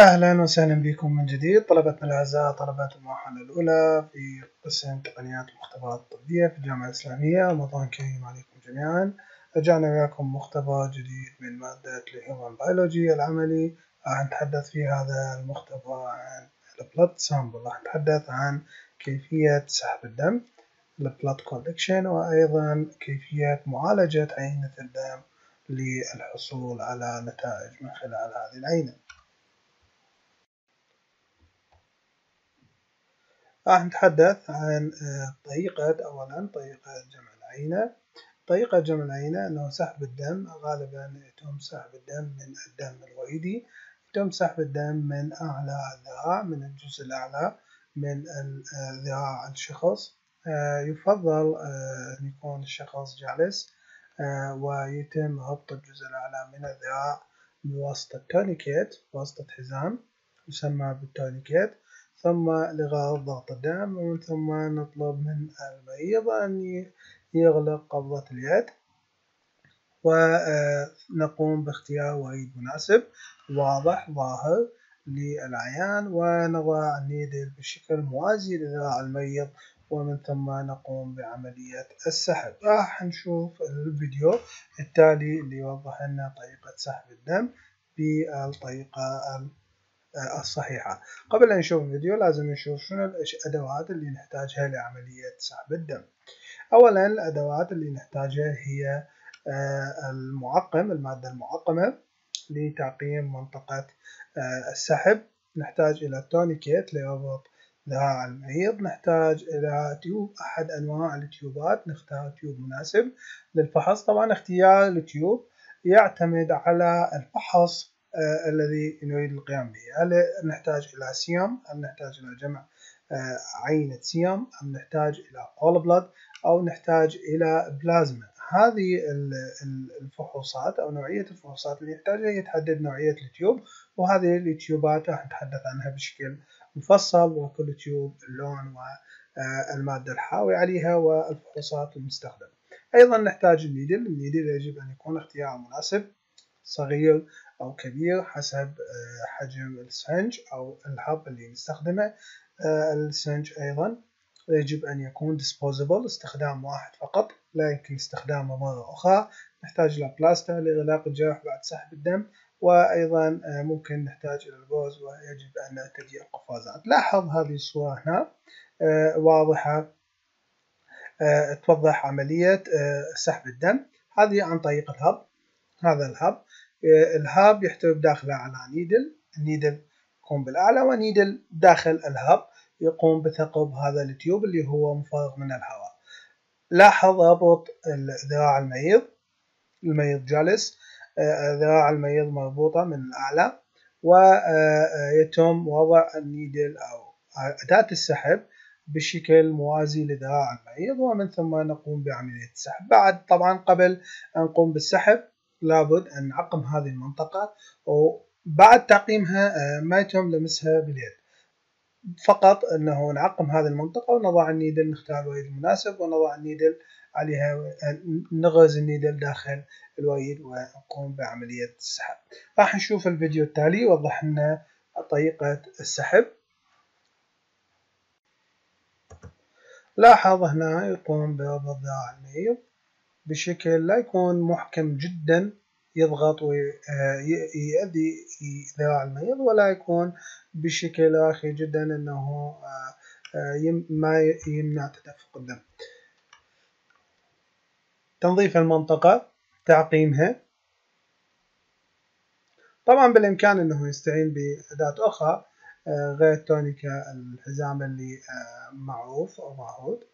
أهلا وسهلا بكم من جديد. طلبتنا الأعزاء طلبة المرحلة الأولى في قسم تقنيات المختبرات الطبية في الجامعة الإسلامية. رمضان كريم عليكم جميعا. رجعنا وياكم مختبر جديد من مادة ال human biology العملي. راح نتحدث في هذا المختبر عن ال blood sample راح نتحدث عن كيفية سحب الدم ال blood collection وأيضا كيفية معالجة عينة الدم للحصول على نتائج من خلال هذه العينة. راح نتحدث عن آه، طريقة أولا طريقة جمع العينة. طريقة جمع العينة أنه سحب الدم غالبا يتم سحب الدم من الدم الوريدي يتم سحب الدم من أعلى الذراع من الجزء الأعلى من ذراع الشخص. آه، يفضل آه، أن يكون الشخص جالس ويتم ربط الجزء الأعلى من الذراع بواسطة tourniquet بواسطة حزام يسمى بال tourniquet ثم لغاية ضغط الدم ومن ثم نطلب من المريض أن يغلق قبضة اليد. ونقوم باختيار وريد مناسب واضح ظاهر للعيان ونضع ال needle بشكل موازي لذراع المريض ومن ثم نقوم بعملية السحب. راح نشوف الفيديو التالي اللي يوضح لنا طريقة سحب الدم بالطريقة الصحيحة. قبل أن نشوف الفيديو لازم نشوف شنو الأدوات اللي نحتاجها لعملية سحب الدم. أولا الأدوات اللي نحتاجها هي آه، المعقم المادة المعقمة لتعقيم منطقة آه، السحب. نحتاج إلى tourniquet لربط ذراع المريض. نحتاج إلى tube أحد أنواع ال tube ات. نختار tube مناسب للفحص. طبعا اختيار ال tube يعتمد على الفحص. آه، الذي نريد القيام به. هل نحتاج إلى سيام أم نحتاج إلى جمع آه، عينة سيام أم نحتاج إلى whole blood أو نحتاج إلى بلازما هذه الفحوصات أو نوعية الفحوصات اللي نحتاجها يتحدد نوعية ال tube وهذه التيوبات راح نتحدث عنها بشكل مفصل وكل تيوب اللون والمادة الحاوي عليها والفحوصات المستخدمة. أيضا نحتاج النيدل النيدل يجب أن يكون اختيار مناسب صغير أو كبير حسب آه، حجم السفنج أو الحب اللي نستخدمه. آه، السفنج أيضا يجب أن يكون disposable استخدام واحد فقط لا يمكن استخدامه مرة أخرى. نحتاج إلى بلاستر لإغلاق الجرح بعد سحب الدم وأيضا آه، ممكن نحتاج إلى ال gauze ويجب أن نرتدي القفازات. لاحظ هذه الصورة هنا واضحة. توضح عملية سحب الدم. هذه عن طريق ال hub. هذا ال hub ال hub يحتوي بداخله على needle ال needle يكون بالأعلى و needle داخل ال hub يقوم بثقب هذا ال tube اللي هو مفرغ من الهواء. لاحظ ربط ذراع المريض المريض جالس آه، ذراع المريض مربوطة من الأعلى ويتم وضع النيدل أو أداة السحب بشكل موازي لذراع المريض ومن ثم نقوم بعملية السحب. بعد طبعا قبل أن نقوم بالسحب لابد أن نعقم هذه المنطقة وبعد تعقيمها آه، ما يتم لمسها باليد. فقط أنه نعقم هذه المنطقة ونضع النيدل نختار الوريد المناسب ونضع النيدل عليها آه، نغرز النيدل داخل الوريد ونقوم بعملية السحب. راح نشوف الفيديو التالي يوضح لنا طريقة السحب. لاحظ هنا يقوم ذراع المريض بشكل لا يكون محكم جدا يضغط ويؤذي ذراع المريض ولا يكون بشكل راخي جدا إنه آه، آه، ما يمنع تدفق الدم. تنظيف المنطقة تعقيمها. طبعا بالإمكان أنه يستعين بأداة أخرى آه، غير تونيكا الحزام اللي معروف أو معهود.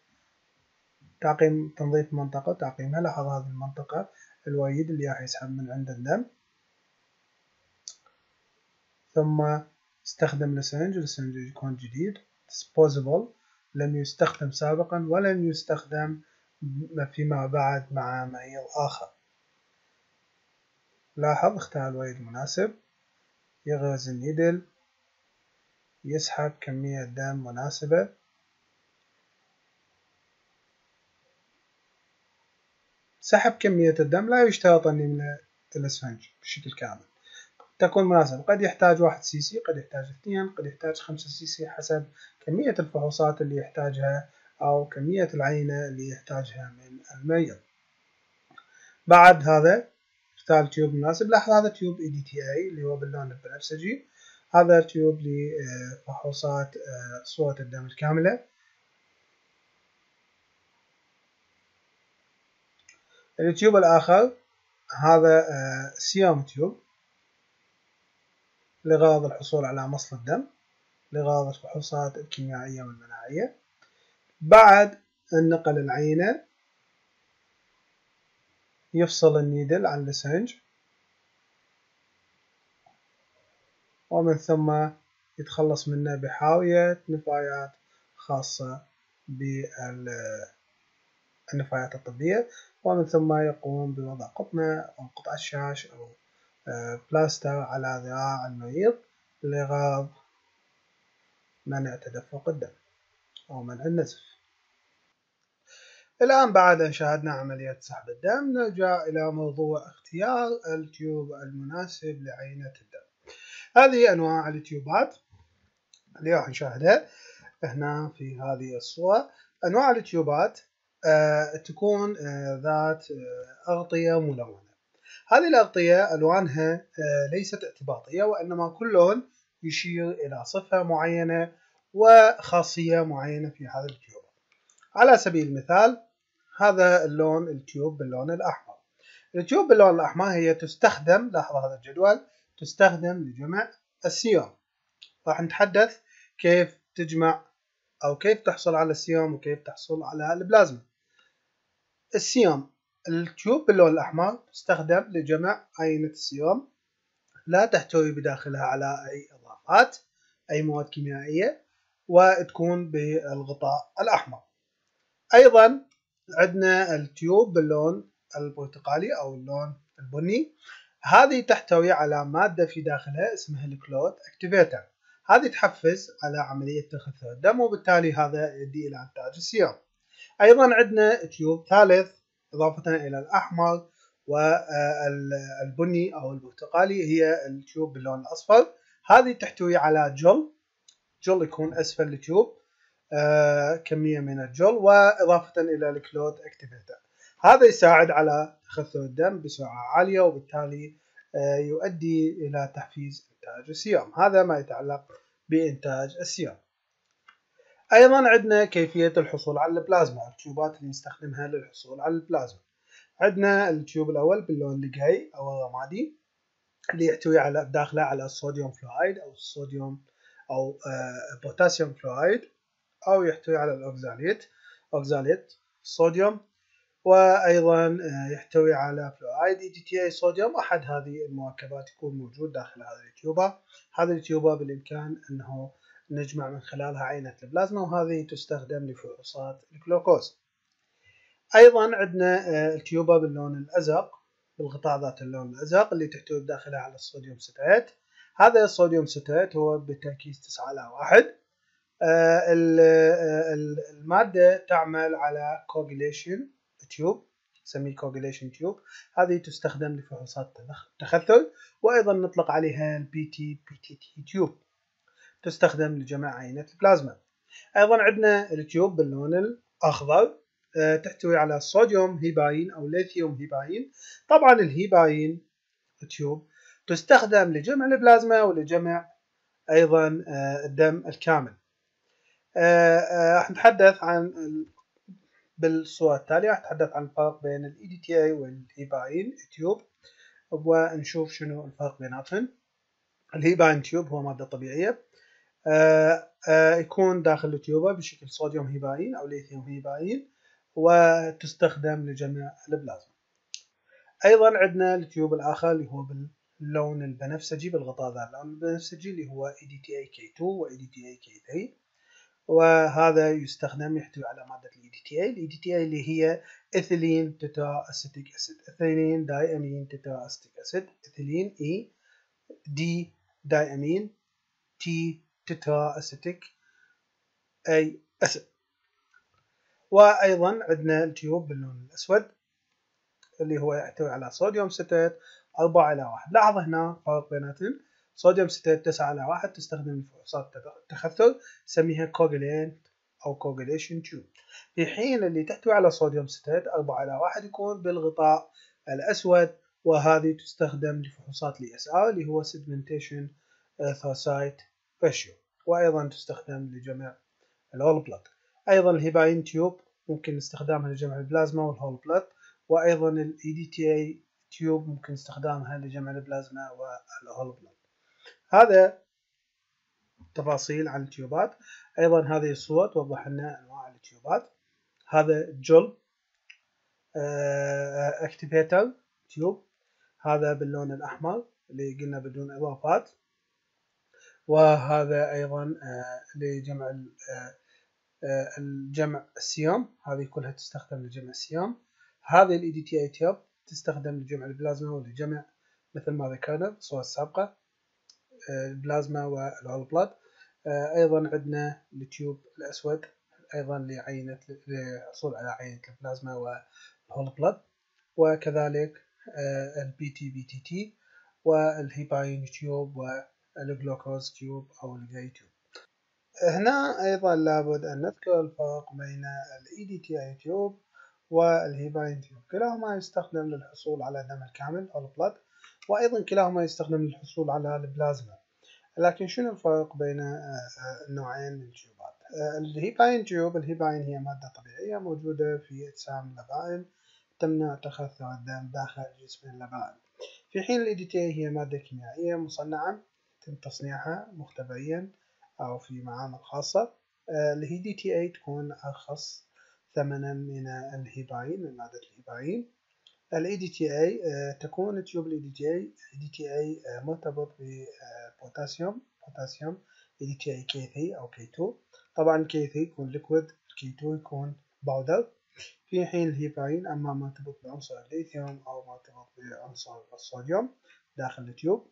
تعقيم تنظيف منطقة تعقيمها لاحظ هذه المنطقة الوريد اللي راح يسحب من عند الدم. ثم استخدم ال syringe ال syringe يكون جديد disposable لم يستخدم سابقا ولن يستخدم فيما بعد مع مريض آخر. لاحظ اختار الوريد المناسب يغرز ال needle يسحب كمية دم مناسبة. سحب كمية الدم لا يشترط أن يملأ ال syringe بشكل كامل تكون مناسبة قد يحتاج واحد سي سي قد يحتاج اثنين قد يحتاج خمسة سي سي حسب كمية الفحوصات اللي يحتاجها أو كمية العينة اللي يحتاجها من المريض بعد هذا اختار tube مناسب. لاحظ هذا tube EDTA اللي هو باللون البنفسجي. هذا tube لفحوصات آه، صورة الدم الكاملة. ال tube الآخر هذا آه، serum tube لغرض الحصول على مصل الدم لغرض الفحوصات الكيميائية والمناعية. بعد النقل العينة يفصل ال needle عن ال syringe ومن ثم يتخلص منه بحاوية نفايات خاصة بالنفايات الطبية. ومن ثم يقوم بوضع قطنة أو قطعة شاش أو آه، بلاستر على ذراع المريض لغرض منع تدفق الدم أو منع النزف. الآن بعد أن شاهدنا عملية سحب الدم نرجع إلى موضوع اختيار التيوب المناسب لعينة الدم. هذه أنواع التيوبات. اللي راح نشاهدها هنا في هذه الصورة. أنواع التيوبات تكون آه ذات آه أغطية ملونة. هذه الأغطية ألوانها آه ليست اعتباطية وإنما كل لون يشير إلى صفة معينة وخاصية معينة في هذا التيوب. على سبيل المثال هذا اللون التيوب باللون الأحمر. التيوب باللون الأحمر هي تستخدم لاحظ هذا الجدول تستخدم لجمع السيوم راح نتحدث كيف تجمع أو كيف تحصل على السيوم وكيف تحصل على البلازما. ال serum ال tube باللون الأحمر تستخدم لجمع عينة السيوم لا تحتوي بداخلها على أي إضافات أي مواد كيميائية وتكون بالغطاء الأحمر. أيضا عندنا ال tube باللون البرتقالي أو اللون البني. هذه تحتوي على مادة في داخلها اسمها ال clot activator. هذه تحفز على عملية تخثر الدم وبالتالي هذا يؤدي إلى إنتاج السيرم أيضا عندنا tube ثالث إضافة إلى الأحمر والبني أو البرتقالي هي ال tube باللون الأصفر. هذه تحتوي على gel. gel يكون أسفل ال tube آه كمية من الجل وإضافة إلى ال clot activator. هذا يساعد على تخثر الدم بسرعة عالية وبالتالي آه يؤدي إلى تحفيز إنتاج السيرم هذا ما يتعلق بإنتاج السيرم أيضا عندنا كيفية الحصول على البلازما. ال tube ات اللي نستخدمها للحصول على البلازما. عندنا ال tube الأول باللون الجاي أو الرمادي اللي يحتوي على داخله على ال sodium fluoride أو الصوديوم أو آه potassium fluoride أو يحتوي على ال oxalate. oxalate صوديوم وأيضا آه يحتوي على fluoride EDTA صوديوم أحد هذه المركبات يكون موجود داخل هذه التيوبة هذه التيوبة بالإمكان أنه نجمع من خلالها عينة البلازما وهذه تستخدم لفحوصات الجلوكوز. أيضا عندنا التيوبة باللون الأزرق بالغطاء ذات اللون الأزرق اللي تحتوي بداخلها على الصوديوم citrate. هذا الصوديوم citrate هو بتركيز 9 على 1 المادة تعمل على coagulation tube نسميه coagulation tube. هذه تستخدم لفحوصات التخثر وأيضا نطلق عليها ال PT PTT tube. تستخدم لجمع عينة البلازما. أيضا عندنا ال tube باللون الأخضر تحتوي على صوديوم هيباين أو ليثيوم هيباين. طبعا ال heparin tube تستخدم لجمع البلازما ولجمع أيضا الدم الكامل. راح نتحدث عن بالصورة التالية. راح نتحدث عن الفرق بين ال EDTA وال heparin tube ونشوف شنو الفرق بيناتهم ال heparin tube هو مادة طبيعية. آآ آآ يكون داخل التيوبة بشكل صوديوم هيباين أو ليثيوم هيباين وتستخدم لجمع البلازما. أيضا عندنا ال tube الآخر اللي هو باللون البنفسجي بالغطاء ذا اللون البنفسجي اللي هو EDTA K2 و EDTA K3 وهذا يستخدم يحتوي على مادة ال EDTA ال EDTA اللي هي ethylene tetra acetic acid ethylene diamine tetra acetic acid ethylene E D diamine T tetra acetic A acid وأيضا عندنا ال tube باللون الأسود اللي هو يحتوي على صوديوم citrate 4 إلى 1 لاحظ هنا فرق بيناتهم. صوديوم citrate 9 إلى 1 تستخدم فحوصات التخثر نسميها coagulant أو coagulation tube. في حين اللي تحتوي على صوديوم citrate 4 إلى 1 يكون بالغطاء الأسود وهذه تستخدم لفحوصات ال ESR اللي هو sedimentation erythrocyte ratio وأيضا تستخدم لجمع ال whole blood أيضا ال heparin tube ممكن استخدامها لجمع البلازما وال whole blood وأيضا ال EDTA tube ممكن استخدامها لجمع البلازما وال whole blood هذا تفاصيل عن التيوبات. أيضا هذه الصور توضح لنا أنواع التيوبات. هذا gel activator tube هذا باللون الأحمر اللي قلنا بدون إضافات. وهذا أيضا آه، لجمع آه، آه، الجمع السيام هذه كلها تستخدم لجمع السيام هذه ال EDTA tube تستخدم لجمع البلازما ولجمع مثل ما ذكرنا بالصورة السابقة. البلازما وال whole blood. أيضا عندنا ال tube الاسود أيضا لعينة للحصول على عينة البلازما وال whole blood. وكذلك آه، ال PT PTT وال heparin tube والجلوكوز tube أو ال gray tube هنا أيضا لابد أن نذكر الفرق بين ال EDTA tube وال heparin tube كلاهما يستخدم للحصول على الدم الكامل أو ال blood وأيضا كلاهما يستخدم للحصول على البلازما. لكن شنو الفرق بين النوعين من التيوبات ال heparin tube ال heparin هي مادة طبيعية موجودة في أجسام اللبائن تمنع تخثر الدم داخل جسم اللبائن. في حين ال هي مادة كيميائية مصنعة يتم تصنيعها مختبريا أو في معامل خاصة. آه، ال EDTA تكون أرخص ثمنا من الهيباين من مادة الهيباين. ال EDTA آه، تكون tube ال EDTA EDTA آه، مرتبط ببوتاسيوم بوتاسيوم EDTA K3 أو K2 طبعا K3 يكون liquid K2 يكون powder في حين الهيبارين أما مرتبط بعنصر الليثيوم أو مرتبط بعنصر الصوديوم داخل ال tube.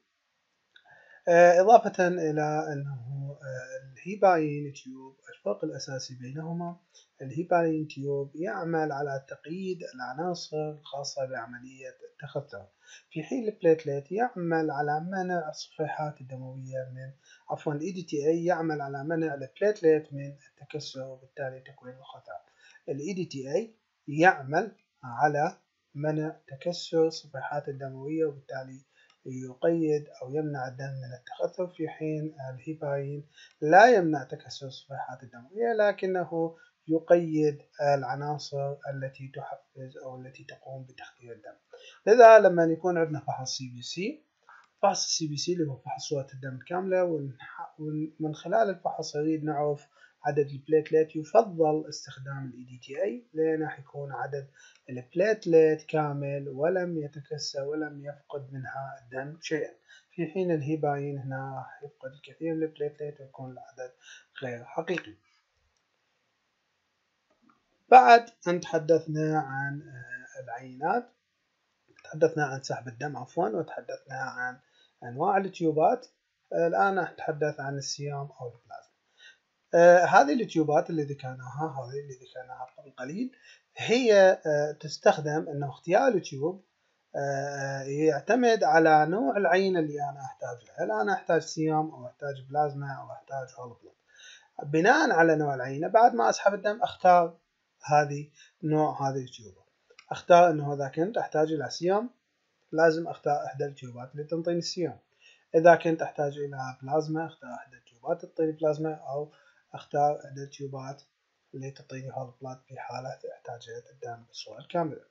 إضافة إلى أنه آه، ال heparin tube الفرق الأساسي بينهما ال heparin tube يعمل على تقييد العناصر الخاصة بعملية التخثر في حين ال platelet يعمل على منع الصفيحات الدموية من عفوا EDTA يعمل على منع ال platelet من التكسر وبالتالي تكوين EDTA يعمل على منع تكسر الصفيحات الدموية وبالتالي يقيد أو يمنع الدم من التخثر في حين الهيباين. لا يمنع تكسر الصفيحات الدموية لكنه يقيد العناصر التي تحفز أو التي تقوم بتخثير الدم. لذا لما يكون عندنا فحص CBC فحص ال CBC اللي هو فحص صورة الدم كاملة ومن خلال الفحص نريد نعرف عدد ال platelet يفضل استخدام ال EDTA لأنه حيكون عدد ال platelet كامل ولم يتكسر ولم يفقد منها الدم شيئا. في حين الهيباين هنا يفقد الكثير من ال platelet ويكون العدد غير حقيقي. بعد أن تحدثنا عن آه، العينات تحدثنا عن سحب الدم عفوا وتحدثنا عن أنواع التيوبات الآن نتحدث عن السيام أو البلازما آه هذه التيوبات اللي ذكرناها هذه اللي ذكرناها قبل قليل هي آه تستخدم إنه اختيار ال tube آه يعتمد على نوع العينة اللي أنا احتاجها هل أنا أحتاج سيام أو أحتاج بلازما أو أحتاج whole blood بناء على نوع العينة بعد ما أسحب الدم أختار هذه نوع هذه التيوبة أختار إنه إذا كنت أحتاج إلى سيام لازم أختار إحدى التيوبات اللي تنطيني السيام إذا كنت أحتاج إلى بلازما أختار إحدى التيوبات تعطيني بلازما أو أختار احدى التيوبات اللي تعطيني whole blood في حالة احتاجت الدم بالصورة الكاملة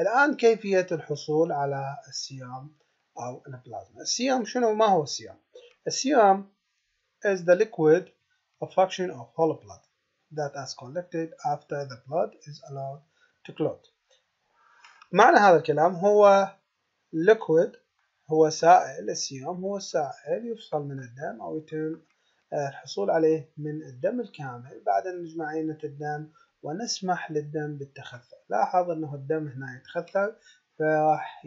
الآن كيفية الحصول على السيام أو البلازما؟ السيام شنو؟ ما هو السيام السيام is the liquid a fraction of whole blood that is collected after the blood is allowed to clot معنى هذا الكلام هو liquid هو سائل السيام هو سائل يفصل من الدم أو يتم الحصول عليه من الدم الكامل بعد أن نجمع عينة الدم ونسمح للدم بالتخثر. لاحظ أنه الدم هنا يتخثر فراح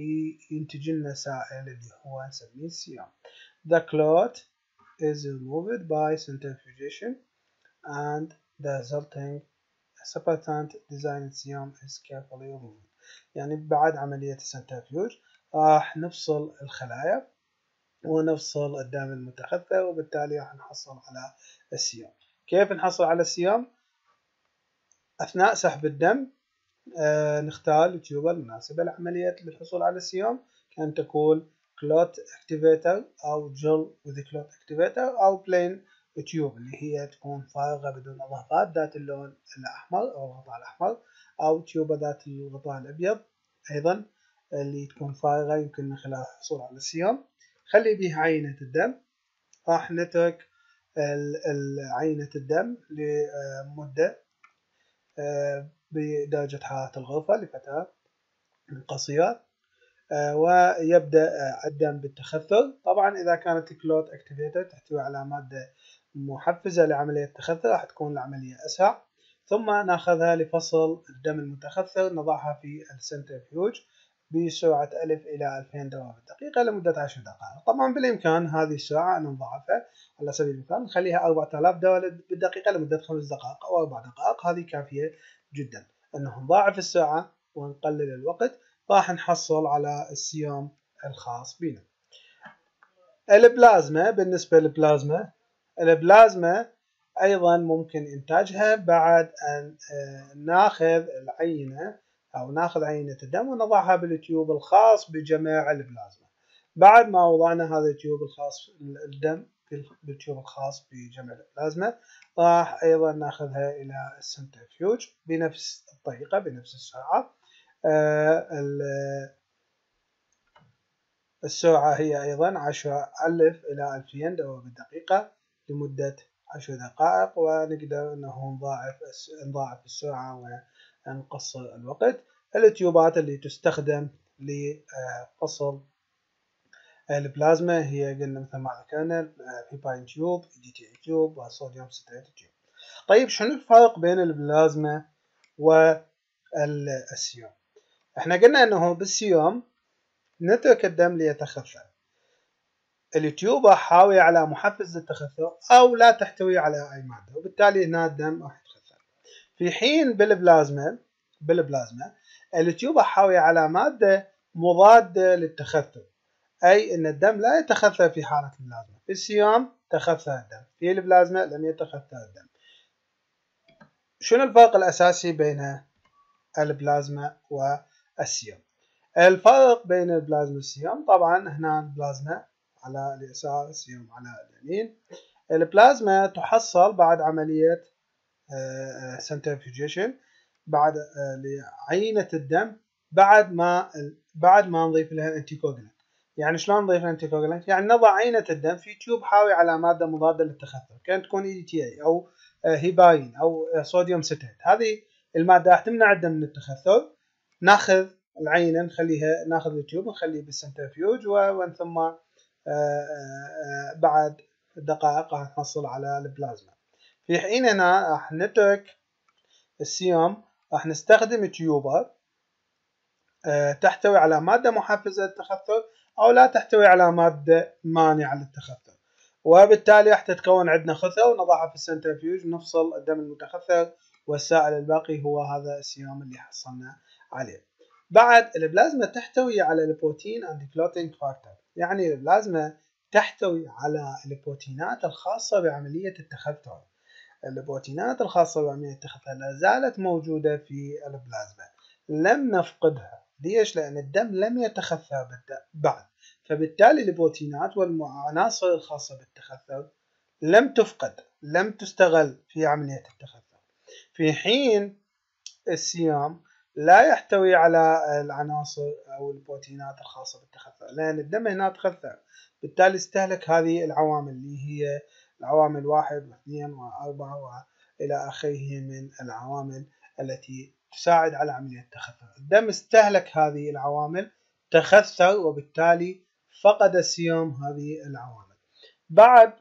ينتج لنا سائل اللي هو نسميه ال serum The clot is removed by centrifugation and the resulting supernatant designated serum is carefully removed. يعني بعد عملية ال centrifuge راح نفصل الخلايا. ونفصل الدم المتخثر وبالتالي راح نحصل على السيوم كيف نحصل على السيوم أثناء سحب الدم آه نختار التيوبة المناسبة لعملية الحصول على السيوم كان تكون clot activator أو gel with clot activator أو plain tube اللي هي تكون فارغة بدون إضافات ذات اللون الأحمر أو الغطاء الأحمر أو تيوبة ذات الغطاء الأبيض أيضا اللي تكون فارغة يمكن من خلال الحصول على السيوم خلي بها عينة الدم. راح نترك عينة الدم لمدة آه، بدرجة حرارة الغرفة لفترة قصيرة آه، ويبدأ الدم بالتخثر. طبعا إذا كانت ال clot activator تحتوي على مادة محفزة لعملية التخثر راح تكون العملية أسرع. ثم ناخذها لفصل الدم المتخثر نضعها في ال centrifuge بسرعة 1000 إلى 2000 دورة بالدقيقة لمدة 10 دقائق. طبعا بالإمكان هذه السرعة أن نضاعفها على سبيل المثال نخليها 4000 دورة بالدقيقة لمدة 5 دقائق أو 4 دقائق. هذه كافية جدا. أنه نضاعف السرعة ونقلل الوقت راح نحصل على السيوم الخاص بنا. البلازما بالنسبة للبلازما البلازما أيضا ممكن إنتاجها بعد أن آه، ناخذ العينة أو ناخذ عينة الدم ونضعها بال tube الخاص بجمع البلازما. بعد ما وضعنا هذا ال tube الخاص الدم بال tube الخاص بجمع البلازما راح أيضا ناخذها إلى ال centrifuge بنفس الطريقة بنفس السرعة. آه، السرعة هي أيضا عشرة ألف إلى ألفين دورة بالدقيقة لمدة عشر دقائق ونقدر أنه نضاعف نضاعف السرعة ونقصر الوقت التيوبات اللي تستخدم لفصل البلازما هي قلنا مثل ما ذكرنا heparin tube EDTA tube و sodium citrate tube. طيب شنو الفرق بين البلازما والسيوم إحنا قلنا إنه بالسيوم نترك الدم ليتخثر التيوبة حاوية على محفز للتخثر أو لا تحتوي على أي مادة وبالتالي هنا الدم راح في حين بالبلازما بالبلازما التيوبة حاوية على مادة مضادة للتخثر. أي أن الدم لا يتخثر في حالة البلازما. في السيام تخثر الدم. في البلازما لم يتخثر الدم. شنو الفرق الأساسي بين البلازما والسيام الفرق بين البلازما والسيام طبعا هنا البلازما على اليسار السيوم على اليمين. البلازما تحصل بعد عملية centrifugation بعد آه، لعينة الدم بعد ما بعد ما نضيف لها ال anticoagulant يعني شلون نضيف ال anticoagulant يعني نضع عينة الدم في tube حاوي على مادة مضادة للتخثر كانت تكون EDTA أو آه، هيباين أو آه، sodium citrate هذه المادة راح تمنع الدم من التخثر. ناخذ العينة نخليها ناخذ ال tube نخليه بال centrifuge ومن ثم بعد دقائق راح نحصل على البلازما. في حين هنا راح نترك السيوم راح نستخدم تيوبة آه، تحتوي على مادة محفزة للتخثر أو لا تحتوي على مادة مانعة للتخثر. وبالتالي راح تتكون عندنا خثرة ونضعها في ال centrifuge نفصل الدم المتخثر والسائل الباقي هو هذا السيوم اللي حصلنا عليه. بعد البلازما تحتوي على ال protein and clotting factor يعني البلازما تحتوي على البروتينات الخاصة بعملية التخثر. البروتينات الخاصة بعملية التخثر لا زالت موجودة في البلازما. لم نفقدها. ليش؟ لأن الدم لم يتخثر بعد. فبالتالي البروتينات والعناصر الخاصة بالتخثر لم تفقد لم تستغل في عملية التخثر في حين السيام لا يحتوي على العناصر أو البروتينات الخاصة بالتخثر لأن الدم هنا تخثر بالتالي استهلك هذه العوامل اللي هي العوامل واحد واثنين وأربعة وإلى آخره من العوامل التي تساعد على عملية التخثر. الدم استهلك هذه العوامل تخثر وبالتالي فقد السيوم هذه العوامل. بعد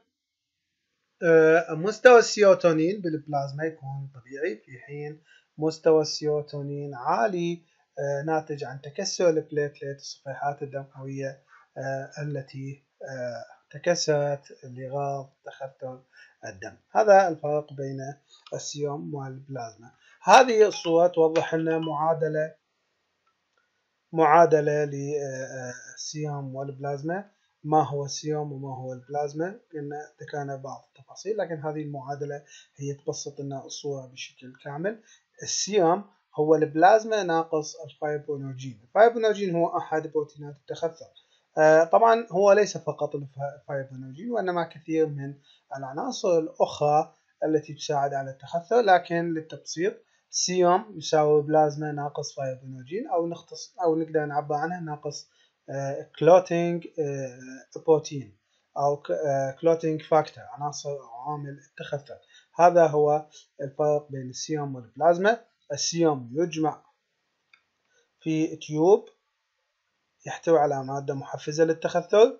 آه، مستوى السيروتونين بالبلازما يكون طبيعي. في حين مستوى السيروتونين عالي آه، ناتج عن تكسر ال platelet الصفيحات الدموية آه، التي تكسرت لغرض تخثر الدم. هذا الفرق بين السيوم والبلازما. هذه الصورة توضح لنا معادلة معادلة للسيوم والبلازما. ما هو السيوم وما هو البلازما؟ قلنا ذكرنا بعض التفاصيل لكن هذه المعادلة هي تبسط لنا الصورة بشكل كامل. السيروم هو البلازما ناقص fibrinogen. ال fibrinogen هو أحد بروتينات التخثر. آه، طبعا هو ليس فقط ال fibrinogen وإنما كثير من العناصر الأخرى التي تساعد على التخثر لكن للتبسيط سيروم يساوي بلازما ناقص fibrinogen أو نختص أو نقدر نعبر عنها ناقص clotting بروتين أو clotting factor عناصر عامل التخثر. هذا هو الفرق بين السيوم والبلازما. السيوم يجمع في tube يحتوي على مادة محفزة للتخثر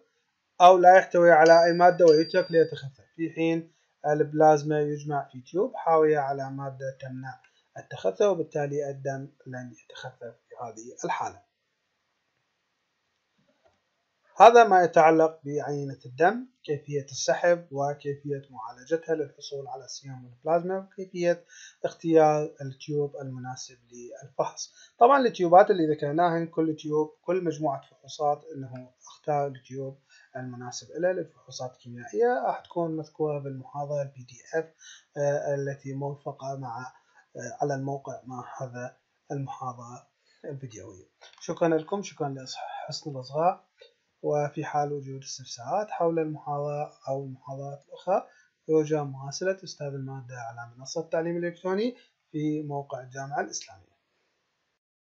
أو لا يحتوي على أي مادة ويترك ليتخثر في حين البلازما يجمع في tube حاوية على مادة تمنع التخثر وبالتالي الدم لن يتخثر في هذه الحالة. هذا ما يتعلق بعينة الدم كيفية السحب وكيفية معالجتها للحصول على سيام البلازما وكيفية اختيار ال tube المناسب للفحص. طبعا ال tube ات اللي ذكرناها كل tube كل مجموعة فحوصات إنه أختار ال tube المناسب له للفحوصات الكيميائية راح تكون مذكورة بالمحاضرة ال PDF التي مرفقة مع آه، على الموقع مع هذا المحاضرة الفيديوية. شكرا لكم شكرا لحسن الإصغاء. وفي حال وجود استفسارات حول المحاضرة أو المحاضرات الأخرى يرجى مراسلة أستاذ المادة على منصة التعليم الإلكتروني في موقع الجامعة الإسلامية.